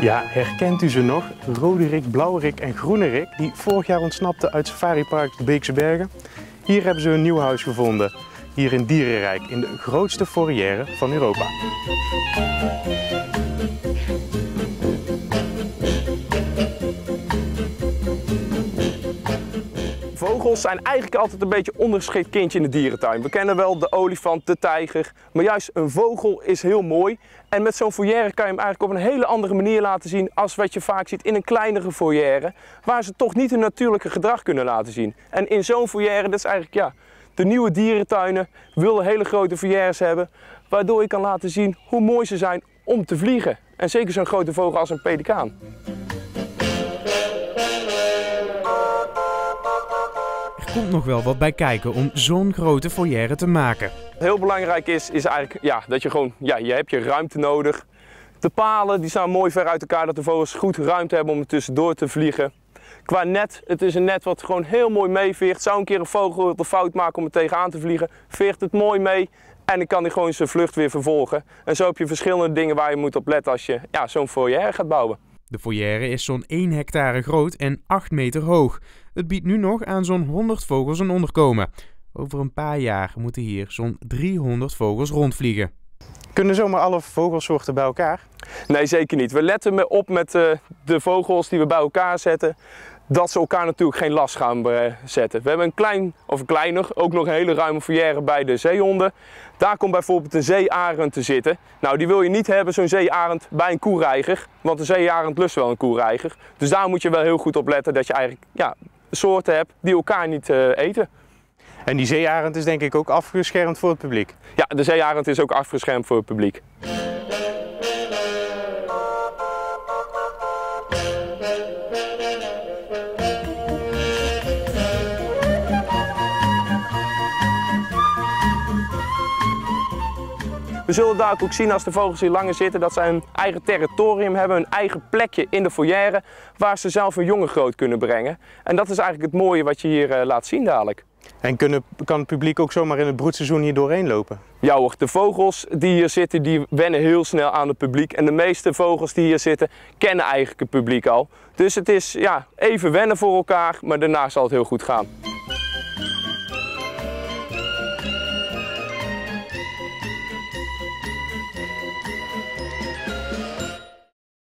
Ja, herkent u ze nog? Rode blauwe en groene die vorig jaar ontsnapte uit Safari Park de Beekse Bergen. Hier hebben ze een nieuw huis gevonden, hier in Dierenrijk, in de grootste fourrière van Europa. Vogels zijn eigenlijk altijd een beetje ondergeschikt kindje in de dierentuin. We kennen wel de olifant, de tijger, maar juist een vogel is heel mooi. En met zo'n foyer kan je hem eigenlijk op een hele andere manier laten zien als wat je vaak ziet in een kleinere foyer, waar ze toch niet hun natuurlijke gedrag kunnen laten zien. En in zo'n foyer, dat is eigenlijk ja, de nieuwe dierentuinen willen hele grote foyers hebben, waardoor je kan laten zien hoe mooi ze zijn om te vliegen. En zeker zo'n grote vogel als een pelikaan. Komt nog wel wat bij kijken om zo'n grote foyer te maken. Heel belangrijk is, is eigenlijk ja, dat je gewoon, ja, je hebt je ruimte nodig. De palen die staan mooi ver uit elkaar, dat de vogels goed ruimte hebben om er tussendoor te vliegen. Qua net, het is een net wat gewoon heel mooi meeveert. Zou een keer een vogel de fout maken om er tegenaan te vliegen, veert het mooi mee. En dan kan hij gewoon zijn vlucht weer vervolgen. En zo heb je verschillende dingen waar je moet op letten als je ja, zo'n foyer gaat bouwen. De foyer is zo'n 1 hectare groot en 8 meter hoog. Het biedt nu nog aan zo'n 100 vogels een onderkomen. Over een paar jaar moeten hier zo'n 300 vogels rondvliegen. Kunnen zomaar alle vogelsoorten bij elkaar? Nee, zeker niet. We letten op met uh, de vogels die we bij elkaar zetten dat ze elkaar natuurlijk geen last gaan eh, zetten. We hebben een klein, of kleiner, ook nog een hele ruime foyer bij de zeehonden. Daar komt bijvoorbeeld een zeearend te zitten. Nou, die wil je niet hebben, zo'n zeearend, bij een koereiger. Want een zeearend lust wel een koereiger. Dus daar moet je wel heel goed op letten dat je eigenlijk ja, soorten hebt die elkaar niet uh, eten. En die zeearend is denk ik ook afgeschermd voor het publiek? Ja, de zeearend is ook afgeschermd voor het publiek. We zullen daar ook zien als de vogels hier langer zitten dat ze een eigen territorium hebben, een eigen plekje in de foyer waar ze zelf hun jongen groot kunnen brengen. En dat is eigenlijk het mooie wat je hier uh, laat zien dadelijk. En kunnen, kan het publiek ook zomaar in het broedseizoen hier doorheen lopen? Ja hoor, de vogels die hier zitten, die wennen heel snel aan het publiek. En de meeste vogels die hier zitten, kennen eigenlijk het publiek al. Dus het is ja, even wennen voor elkaar, maar daarna zal het heel goed gaan.